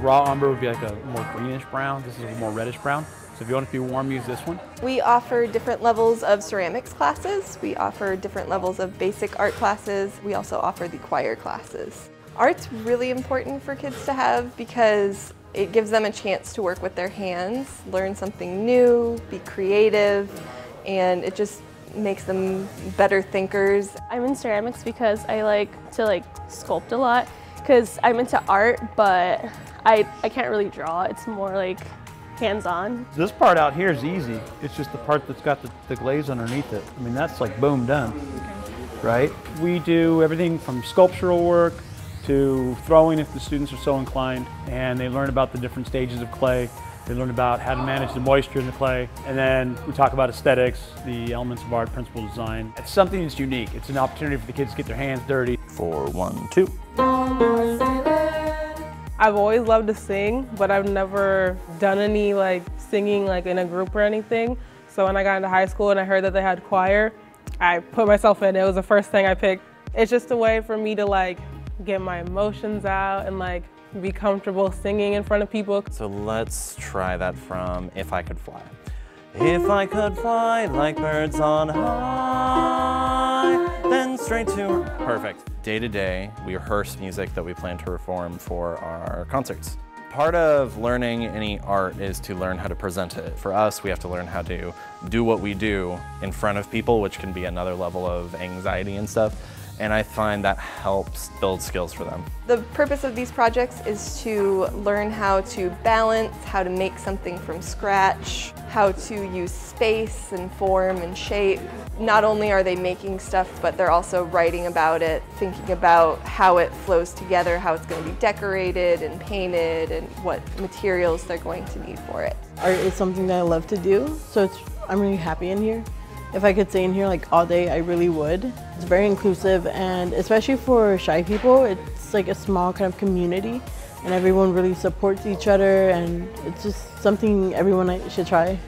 Raw umber would be like a more greenish brown. This is a more reddish brown. So if you want it to be warm, use this one. We offer different levels of ceramics classes. We offer different levels of basic art classes. We also offer the choir classes. Art's really important for kids to have because it gives them a chance to work with their hands, learn something new, be creative, and it just makes them better thinkers. I'm in ceramics because I like to like sculpt a lot because I'm into art, but I, I can't really draw. It's more like hands-on. This part out here is easy. It's just the part that's got the, the glaze underneath it. I mean, that's like boom, done, right? We do everything from sculptural work to throwing if the students are so inclined, and they learn about the different stages of clay. They learn about how to manage the moisture in the clay, and then we talk about aesthetics, the elements of art, principal design. It's something that's unique. It's an opportunity for the kids to get their hands dirty. For one, two. I've always loved to sing, but I've never done any like singing like in a group or anything. So when I got into high school and I heard that they had choir, I put myself in. It was the first thing I picked. It's just a way for me to like get my emotions out and like be comfortable singing in front of people. So let's try that from If I Could Fly. If I could fly like birds on high, then straight to perfect. Day to day, we rehearse music that we plan to perform for our concerts. Part of learning any art is to learn how to present it. For us, we have to learn how to do what we do in front of people, which can be another level of anxiety and stuff and I find that helps build skills for them. The purpose of these projects is to learn how to balance, how to make something from scratch, how to use space and form and shape. Not only are they making stuff, but they're also writing about it, thinking about how it flows together, how it's going to be decorated and painted, and what materials they're going to need for it. Art is something that I love to do, so I'm really happy in here. If I could stay in here like all day, I really would. It's very inclusive and especially for shy people, it's like a small kind of community and everyone really supports each other and it's just something everyone should try.